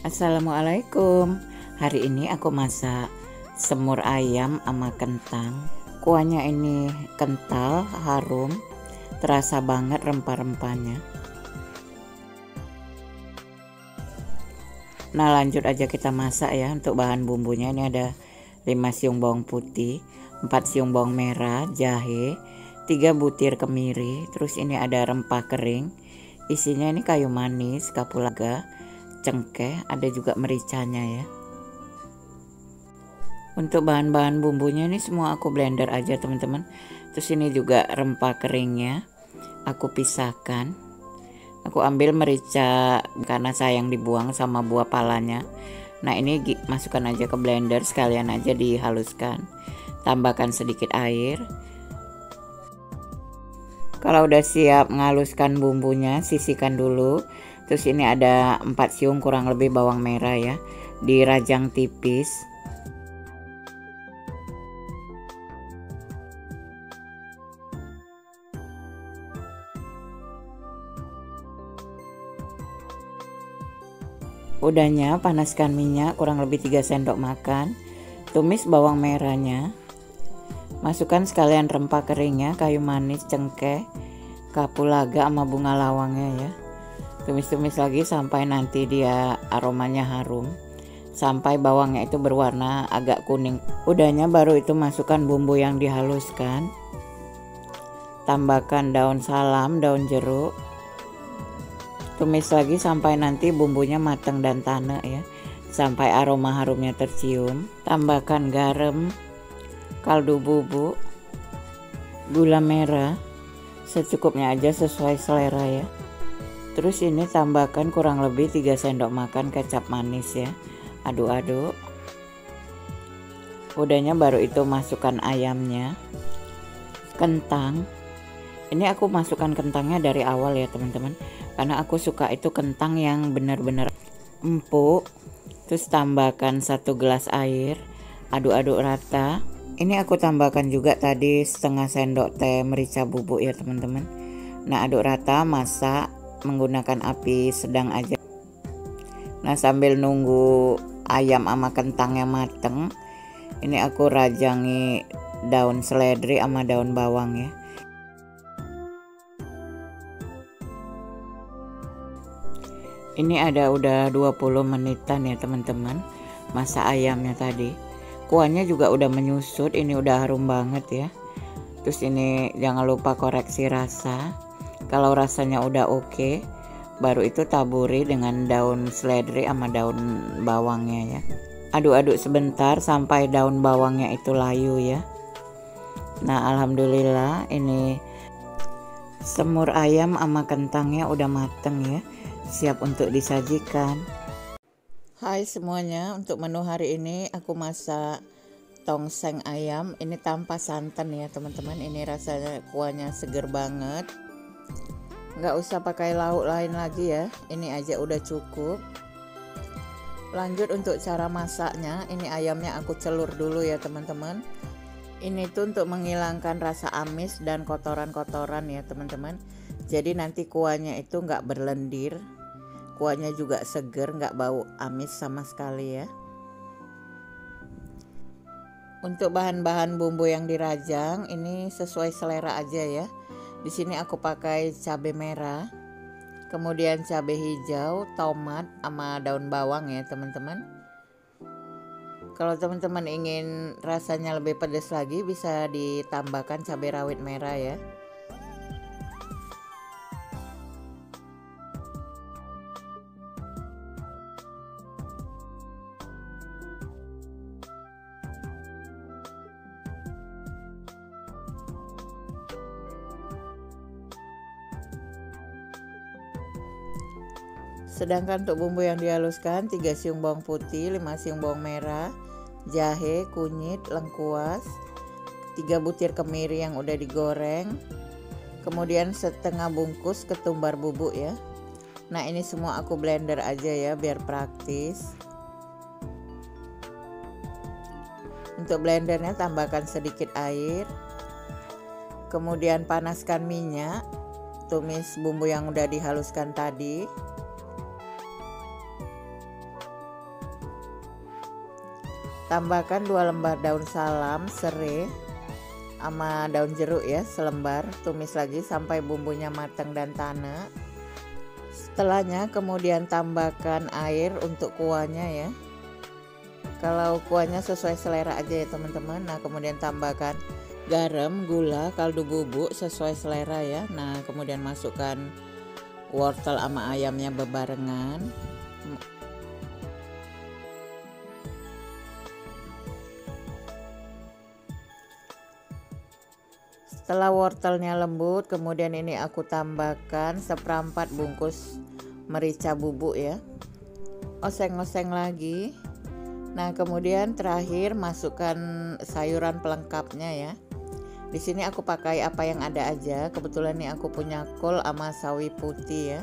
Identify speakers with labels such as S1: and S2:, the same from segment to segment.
S1: Assalamualaikum. Hari ini aku masak semur ayam sama kentang. Kuahnya ini kental, harum Terasa banget rempah-rempahnya. Nah lanjut aja kita masak ya Untuk bahan bumbunya. Ini ada 5 siung bawang putih 4 siung bawang merah, jahe 3 butir kemiri Terus ini ada rempah kering. Isinya ini kayu manis, kapulaga cengkeh, ada juga mericanya ya. Untuk bahan-bahan bumbunya ini semua aku blender aja teman-teman. Terus ini juga rempah keringnya aku pisahkan. Aku ambil merica karena sayang dibuang sama buah palanya. Nah ini masukkan aja ke blender sekalian aja dihaluskan. Tambahkan sedikit air. Kalau udah siap menghaluskan bumbunya, sisihkan dulu terus ini ada 4 siung kurang lebih bawang merah ya dirajang tipis. Udahnya panaskan minyak kurang lebih 3 sendok makan. Tumis bawang merahnya. Masukkan sekalian rempah keringnya kayu manis cengkeh kapulaga sama bunga lawangnya ya tumis-tumis lagi sampai nanti dia aromanya harum. Sampai bawangnya itu berwarna agak kuning. Udahnya baru itu masukkan bumbu yang dihaluskan. Tambahkan daun salam daun jeruk. Tumis lagi sampai nanti bumbunya matang dan tanek ya. Sampai aroma harumnya tercium. Tambahkan garam kaldu bubuk gula merah. Secukupnya aja sesuai selera ya terus ini tambahkan kurang lebih 3 sendok makan kecap manis ya. Aduk-aduk. Udahnya baru itu masukkan ayamnya. Kentang. Ini aku masukkan kentangnya dari awal ya teman-teman. Karena aku suka itu kentang yang benar-benar empuk. Terus tambahkan satu gelas air. Aduk-aduk rata. Ini aku tambahkan juga tadi setengah sendok teh merica bubuk ya teman-teman. Nah aduk rata masak menggunakan api sedang aja. Nah sambil nunggu ayam sama kentangnya mateng ini aku rajangi daun seledri sama daun bawang ya. Ini ada udah 20 menitan ya teman-teman masa ayamnya tadi. Kuahnya juga udah menyusut ini udah harum banget ya. Terus ini jangan lupa koreksi rasa kalau rasanya udah oke okay, baru itu taburi dengan daun seledri sama daun bawangnya ya. Aduk-aduk sebentar sampai daun bawangnya itu layu ya. Nah alhamdulillah ini semur ayam sama kentangnya udah mateng ya. Siap untuk disajikan. Hai semuanya untuk menu hari ini aku masak tongseng ayam. Ini tanpa santan ya teman-teman. Ini rasanya kuahnya seger banget nggak usah pakai lauk lain lagi ya. Ini aja udah cukup. Lanjut untuk cara masaknya. Ini ayamnya aku celur dulu ya teman-teman. Ini tuh untuk menghilangkan rasa amis dan kotoran-kotoran ya teman-teman. Jadi nanti kuahnya itu nggak berlendir. Kuahnya juga seger nggak bau amis sama sekali ya. Untuk bahan-bahan bumbu yang dirajang ini sesuai selera aja ya di sini aku pakai cabai merah, kemudian cabai hijau, tomat, sama daun bawang ya teman-teman. Kalau teman-teman ingin rasanya lebih pedas lagi bisa ditambahkan cabai rawit merah ya. Sedangkan untuk bumbu yang dihaluskan 3 siung bawang putih, 5 siung bawang merah, jahe, kunyit, lengkuas, 3 butir kemiri yang udah digoreng, kemudian setengah bungkus ketumbar bubuk ya. Nah ini semua aku blender aja ya biar praktis. Untuk blendernya tambahkan sedikit air, kemudian panaskan minyak, tumis bumbu yang udah dihaluskan tadi. Tambahkan dua lembar daun salam serai sama daun jeruk ya selembar. Tumis lagi sampai bumbunya matang dan tanek setelahnya kemudian tambahkan air untuk kuahnya ya. Kalau kuahnya sesuai selera aja ya teman-teman. Nah kemudian tambahkan garam gula kaldu bubuk sesuai selera ya. Nah kemudian masukkan wortel sama ayamnya bebarengan setelah wortelnya lembut kemudian ini aku tambahkan seperempat bungkus merica bubuk ya. Oseng-oseng lagi. Nah kemudian terakhir masukkan sayuran pelengkapnya ya. Di sini aku pakai apa yang ada aja. Kebetulan nih aku punya kol sama sawi putih ya.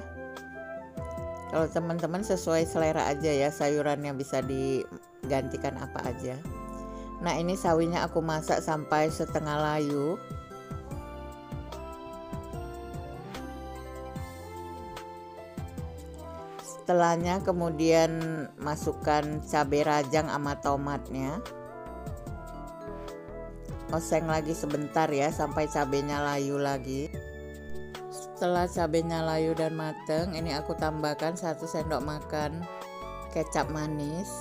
S1: Kalau teman-teman sesuai selera aja ya sayurannya bisa digantikan apa aja. Nah ini sawinya aku masak sampai setengah layu setelahnya kemudian masukkan cabai rajang sama tomatnya. Oseng lagi sebentar ya sampai cabenya layu lagi. Setelah cabenya layu dan mateng ini aku tambahkan satu sendok makan kecap manis.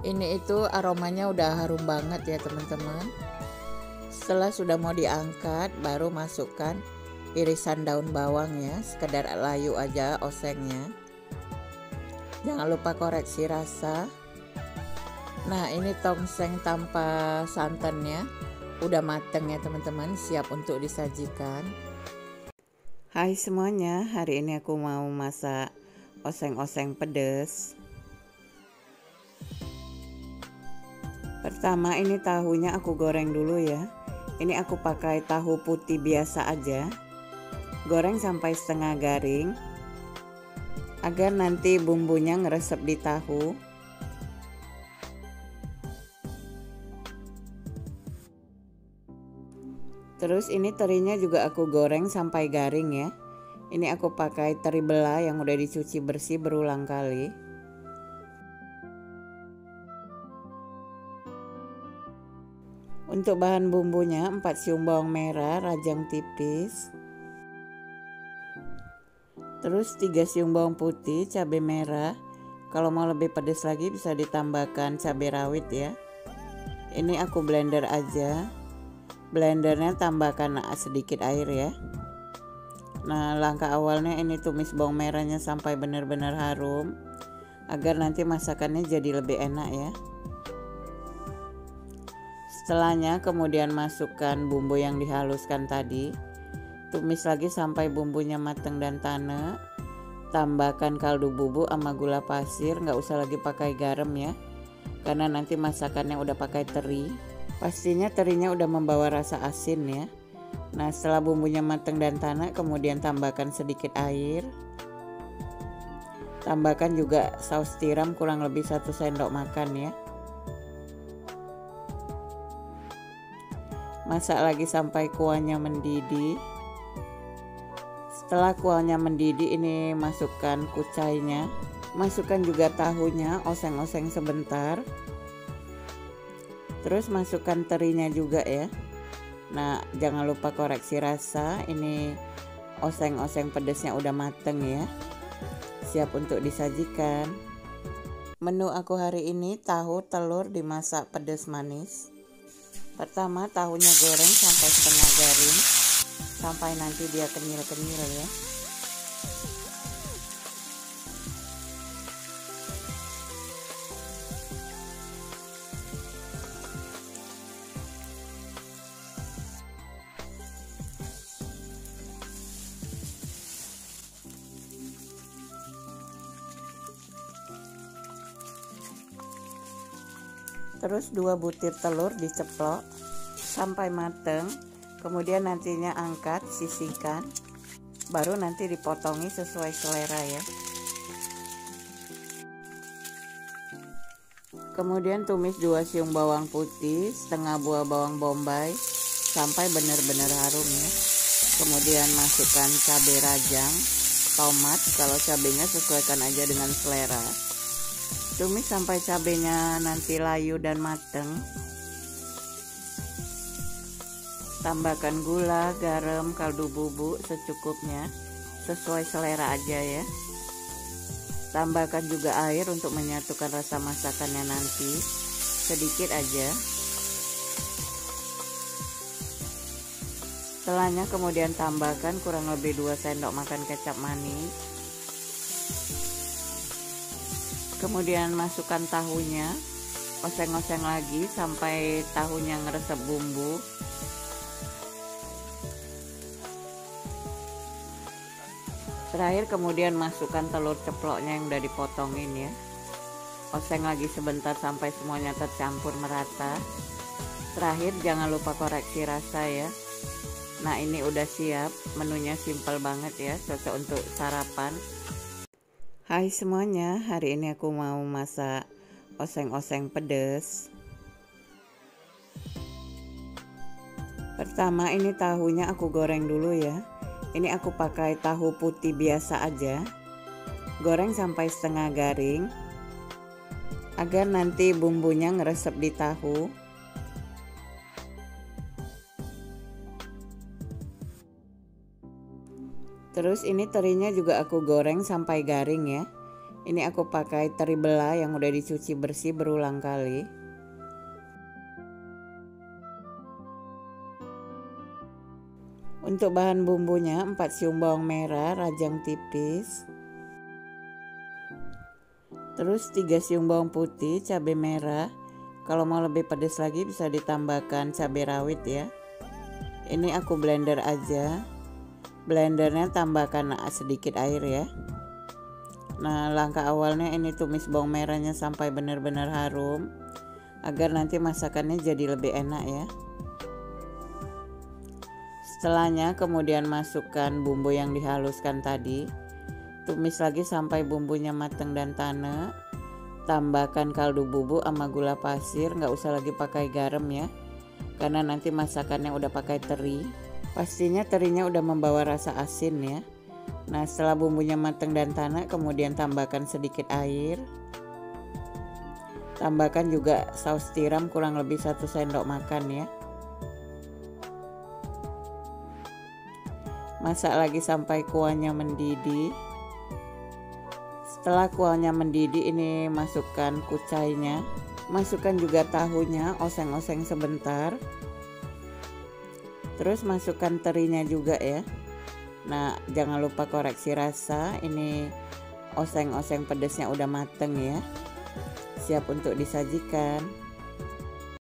S1: Ini itu aromanya udah harum banget ya teman-teman. Setelah sudah mau diangkat baru masukkan irisan daun bawang ya sekedar layu aja osengnya. Jangan lupa koreksi rasa. Nah ini tongseng tanpa santannya udah mateng ya teman-teman. Siap untuk disajikan. Hai semuanya hari ini aku mau masak oseng-oseng pedes. Pertama ini tahunya aku goreng dulu ya. Ini aku pakai tahu putih biasa aja Goreng sampai setengah garing agar nanti bumbunya ngeresep di tahu. Terus ini terinya juga aku goreng sampai garing ya. Ini aku pakai teri belah yang udah dicuci bersih berulang kali. Untuk bahan bumbunya 4 siung bawang merah rajang tipis Terus 3 siung bawang putih, cabai merah. Kalau mau lebih pedas lagi bisa ditambahkan cabai rawit ya. Ini aku blender aja. Blendernya tambahkan sedikit air ya. Nah, langkah awalnya ini tumis bawang merahnya sampai benar-benar harum agar nanti masakannya jadi lebih enak ya. Setelahnya kemudian masukkan bumbu yang dihaluskan tadi tumis lagi sampai bumbunya mateng dan tanek tambahkan kaldu bubuk sama gula pasir nggak usah lagi pakai garam ya. Karena nanti masakannya udah pakai teri. Pastinya terinya udah membawa rasa asin ya. Nah setelah bumbunya mateng dan tanek kemudian tambahkan sedikit air. Tambahkan juga saus tiram kurang lebih satu sendok makan ya. Masak lagi sampai kuahnya mendidih setelah kuahnya mendidih ini masukkan kucainya. Masukkan juga tahunya oseng-oseng sebentar. Terus masukkan terinya juga ya. Nah jangan lupa koreksi rasa. Ini oseng-oseng pedesnya udah mateng ya. Siap untuk disajikan. Menu aku hari ini tahu telur dimasak pedas manis. Pertama tahunya goreng sampai setengah garing sampai nanti dia kenyil-kenyil ya. Terus dua butir telur diceplok sampai mateng kemudian nantinya angkat sisihkan. Baru nanti dipotongi sesuai selera ya. Kemudian tumis dua siung bawang putih setengah buah bawang bombay sampai benar-benar harum ya. Kemudian masukkan cabai rajang tomat. Kalau cabenya sesuaikan aja dengan selera. Tumis sampai cabenya nanti layu dan mateng tambahkan gula garam kaldu bubuk secukupnya sesuai selera aja ya. Tambahkan juga air untuk menyatukan rasa masakannya nanti. Sedikit aja. Setelahnya kemudian tambahkan kurang lebih 2 sendok makan kecap manis. Kemudian masukkan tahunya. Oseng-oseng lagi sampai tahunya ngeresep bumbu terakhir kemudian masukkan telur ceploknya yang udah dipotongin ya oseng lagi sebentar sampai semuanya tercampur merata terakhir jangan lupa koreksi rasa ya Nah ini udah siap, menunya simple banget ya, cocok untuk sarapan. Hai semuanya, hari ini aku mau masak oseng-oseng pedes. Pertama ini tahunya aku goreng dulu ya. Ini aku pakai tahu putih biasa aja. Goreng sampai setengah garing. Agar nanti bumbunya ngeresep di tahu. Terus ini terinya juga aku goreng sampai garing ya. Ini aku pakai teri belah yang udah dicuci bersih berulang kali. Untuk bahan bumbunya 4 siung bawang merah rajang tipis. Terus 3 siung bawang putih, cabai merah. Kalau mau lebih pedas lagi bisa ditambahkan cabai rawit ya. Ini aku blender aja blendernya tambahkan sedikit air ya nah langkah awalnya ini tumis bawang merahnya sampai benar-benar harum agar nanti masakannya jadi lebih enak ya setelahnya kemudian masukkan bumbu yang dihaluskan tadi tumis lagi sampai bumbunya matang dan tanek tambahkan kaldu bubuk sama gula pasir nggak usah lagi pakai garam ya karena nanti masakannya udah pakai teri Pastinya terinya udah membawa rasa asin ya. Nah setelah bumbunya matang dan tanak kemudian tambahkan sedikit air. Tambahkan juga saus tiram kurang lebih satu sendok makan ya. Masak lagi sampai kuahnya mendidih. Setelah kuahnya mendidih ini masukkan kucainya. Masukkan juga tahunya, oseng-oseng sebentar. Terus masukkan terinya juga ya. Nah jangan lupa koreksi rasa. Ini oseng-oseng pedasnya udah mateng ya. Siap untuk disajikan